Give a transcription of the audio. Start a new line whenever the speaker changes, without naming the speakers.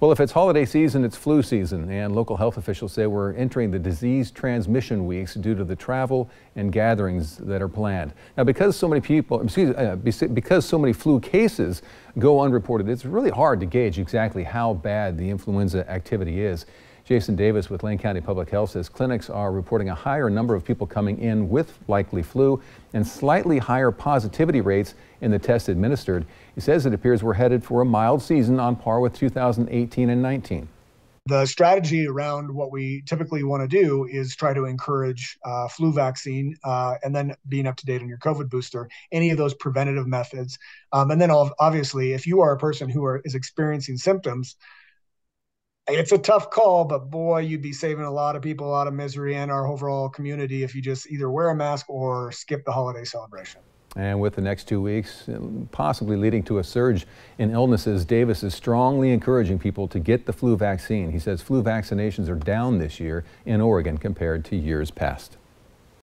Well, if it's holiday season, it's flu season, and local health officials say we're entering the disease transmission weeks due to the travel and gatherings that are planned. Now, because so many people, excuse, uh, because so many flu cases go unreported, it's really hard to gauge exactly how bad the influenza activity is. Jason Davis with Lane County Public Health says clinics are reporting a higher number of people coming in with likely flu and slightly higher positivity rates in the tests administered. He says it appears we're headed for a mild season on par with 2018 and 19
the strategy around what we typically want to do is try to encourage uh, flu vaccine uh, and then being up to date on your COVID booster, any of those preventative methods. Um, and then obviously, if you are a person who are, is experiencing symptoms, it's a tough call, but boy, you'd be saving a lot of people a lot of misery and our overall community if you just either wear a mask or skip the holiday celebration.
And with the next two weeks um, possibly leading to a surge in illnesses, Davis is strongly encouraging people to get the flu vaccine. He says flu vaccinations are down this year in Oregon compared to years past.